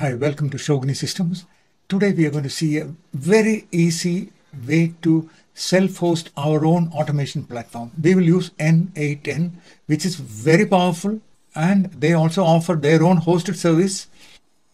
Hi, welcome to Schogini Systems. Today we are going to see a very easy way to self-host our own automation platform. We will use N8N, which is very powerful and they also offer their own hosted service.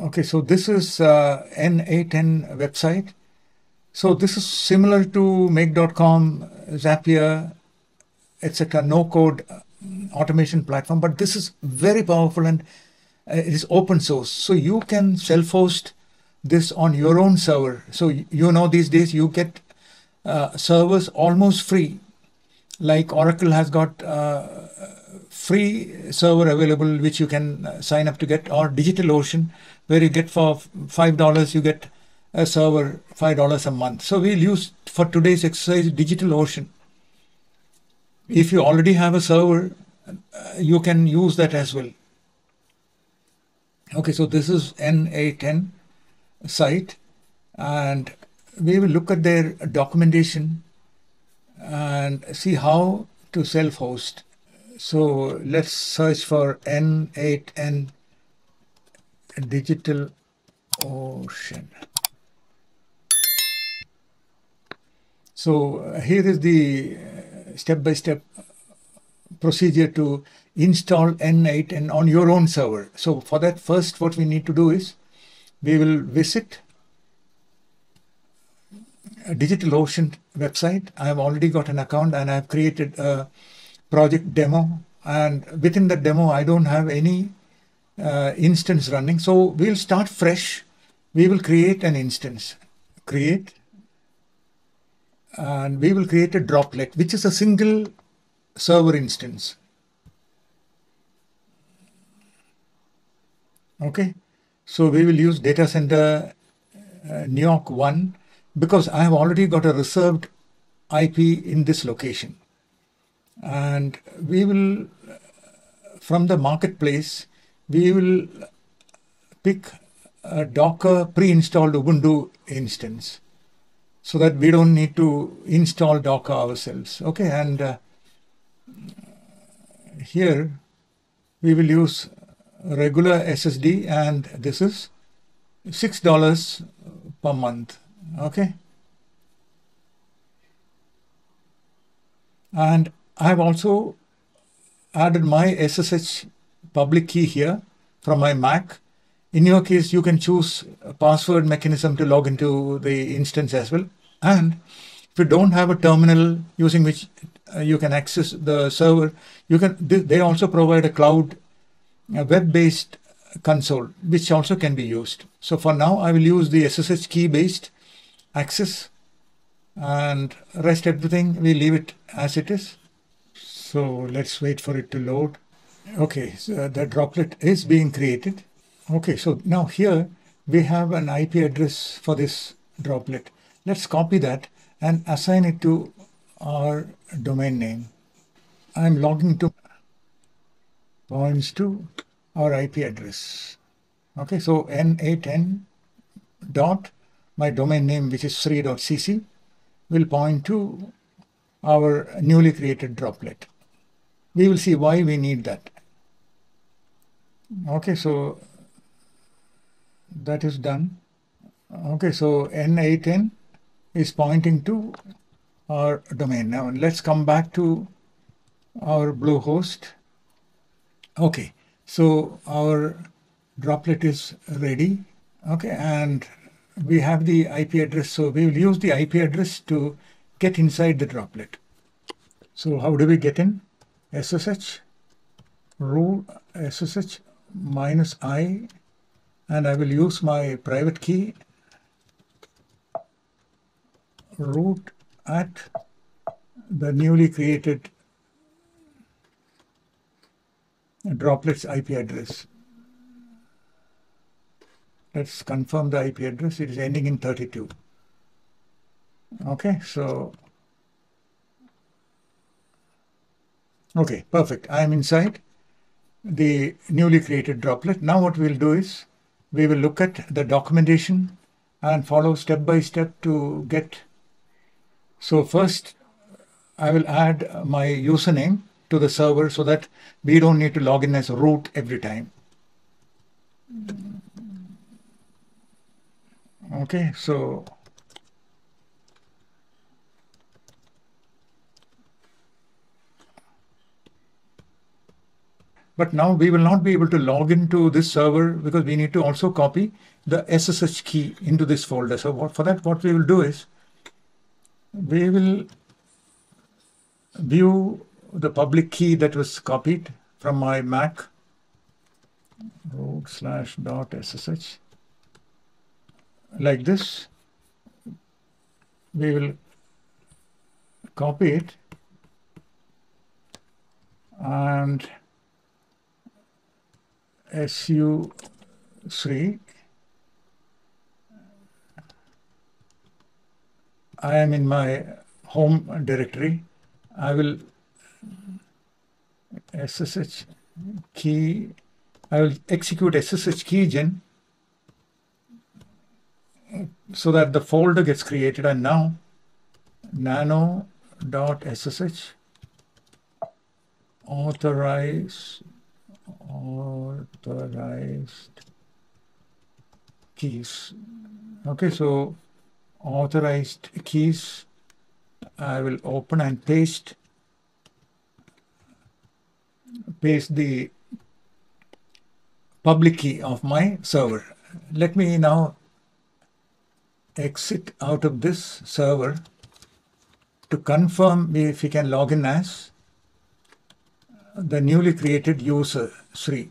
Okay, so this is uh, N8N website. So this is similar to Make.com, Zapier, etc. No code uh, automation platform, but this is very powerful and it is open source. So you can self-host this on your own server. So you know these days you get uh, servers almost free. Like Oracle has got uh, free server available which you can uh, sign up to get or DigitalOcean where you get for $5 you get a server $5 a month. So we'll use for today's exercise DigitalOcean. If you already have a server, uh, you can use that as well. Okay, so this is N8N site and we will look at their documentation and see how to self-host. So let's search for N8N Digital Ocean. So here is the step-by-step -step procedure to install N8N on your own server. So for that first what we need to do is we will visit a DigitalOcean website. I have already got an account and I have created a project demo and within the demo I don't have any uh, instance running. So we'll start fresh. We will create an instance. Create and we will create a droplet which is a single server instance. Okay, so we will use data center uh, New York 1 because I have already got a reserved IP in this location. And we will, from the marketplace, we will pick a Docker pre-installed Ubuntu instance so that we don't need to install Docker ourselves. Okay, and uh, here we will use regular SSD and this is $6 per month. Okay. And I have also added my SSH public key here from my Mac. In your case, you can choose a password mechanism to log into the instance as well. And if you don't have a terminal using which uh, you can access the server, you can. They also provide a cloud a web-based console, which also can be used. So for now, I will use the SSH key-based access and rest everything, we leave it as it is. So let's wait for it to load. Okay, so the droplet is being created. Okay, so now here we have an IP address for this droplet. Let's copy that and assign it to our domain name. I'm logging to points to our IP address. Okay, so n8n dot my domain name, which is sri.cc, will point to our newly created droplet. We will see why we need that. Okay, so that is done. Okay, so n8n is pointing to our domain. Now let's come back to our Bluehost Okay, so our droplet is ready. Okay, and we have the IP address. So we will use the IP address to get inside the droplet. So how do we get in? SSH root SSH minus I and I will use my private key root at the newly created droplet's IP address. Let's confirm the IP address. It is ending in 32. Okay, so okay, perfect. I am inside the newly created droplet. Now what we'll do is we will look at the documentation and follow step by step to get. So first I will add my username to the server so that we don't need to log in as root every time. Okay, so But now we will not be able to log into this server because we need to also copy the SSH key into this folder. So what, for that, what we will do is we will view the public key that was copied from my Mac. Root slash dot SSH like this. We will copy it. And su3 I am in my home directory. I will SSH key I will execute SSH keygen so that the folder gets created and now nano.ssh authorize authorized keys. Okay, so authorized keys I will open and paste paste the public key of my server. Let me now exit out of this server to confirm if we can log in as the newly created user Sri.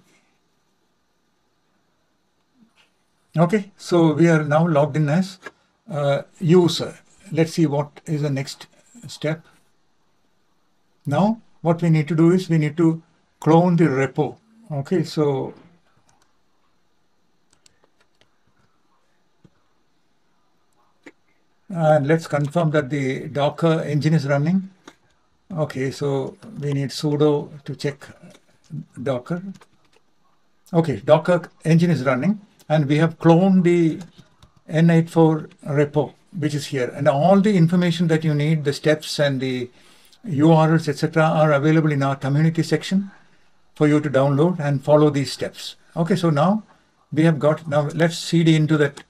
Okay, so we are now logged in as uh, user. Let's see what is the next step. Now, what we need to do is we need to clone the repo. Okay, so and let's confirm that the Docker engine is running. Okay, so we need sudo to check Docker. Okay, Docker engine is running and we have cloned the N8N repo, which is here. And all the information that you need, the steps and the URLs, etc., are available in our community section for you to download and follow these steps. Okay, so now we have got, now let's cd into that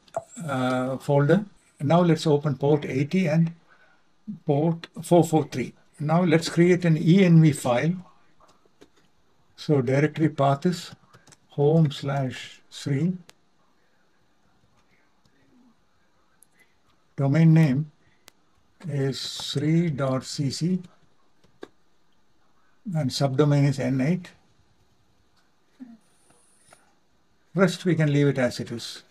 uh, folder. Now let's open port 80 and port 443. Now let's create an env file. So directory path is home slash Sri. Domain name is sri.cc and subdomain is n8. Rest we can leave it as it is.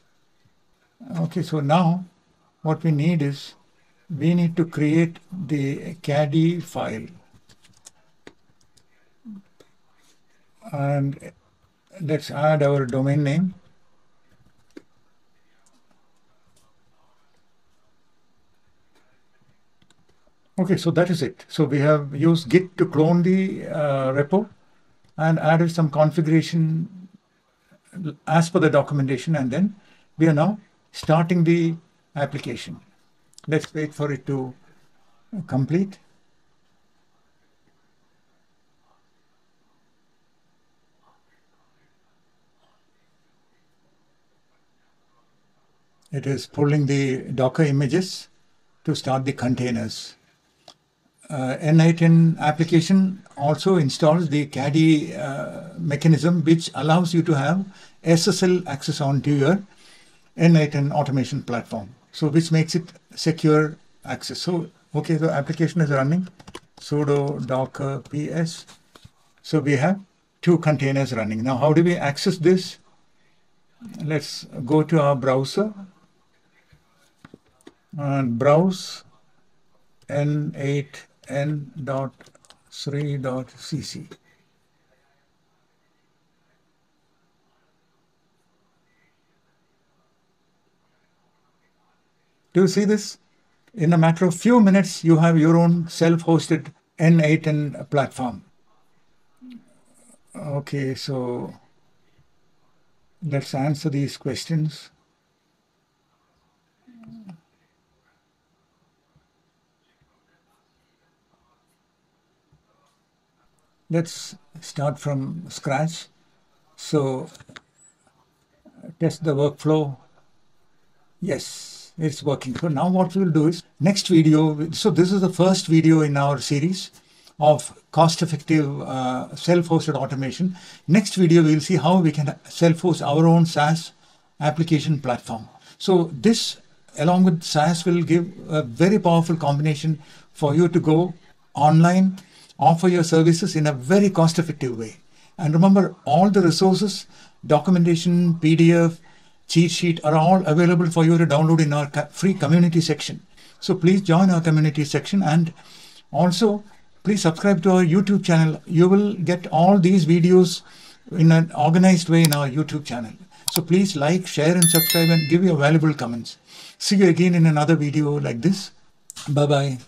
Okay, so now what we need is we need to create the caddy file. And let's add our domain name. Okay so that is it. So we have used git to clone the uh, repo and added some configuration as per the documentation and then we are now starting the application Let's wait for it to complete. It is pulling the Docker images to start the containers. Uh, N8N application also installs the caddy uh, mechanism which allows you to have SSL access onto your N8N automation platform. So which makes it secure access. So, okay, the application is running sudo docker ps. So we have two containers running. Now, how do we access this? Let's go to our browser and browse n8n.sri.cc. Do you see this? In a matter of few minutes, you have your own self-hosted N8N platform. Okay, so let's answer these questions. Let's start from scratch. So test the workflow. Yes. it's working. So now what we'll do is next video. So this is the first video in our series of cost-effective uh, self-hosted automation. Next video, we'll see how we can self-host our own SaaS application platform. So this, along with SaaS, will give a very powerful combination for you to go online, offer your services in a very cost-effective way. And remember, all the resources, documentation, PDF, cheat sheet are all available for you to download in our free community section. So please join our community section and also please subscribe to our YouTube channel. You will get all these videos in an organized way in our YouTube channel. So please like, share and subscribe and give your valuable comments. See you again in another video like this. Bye-bye.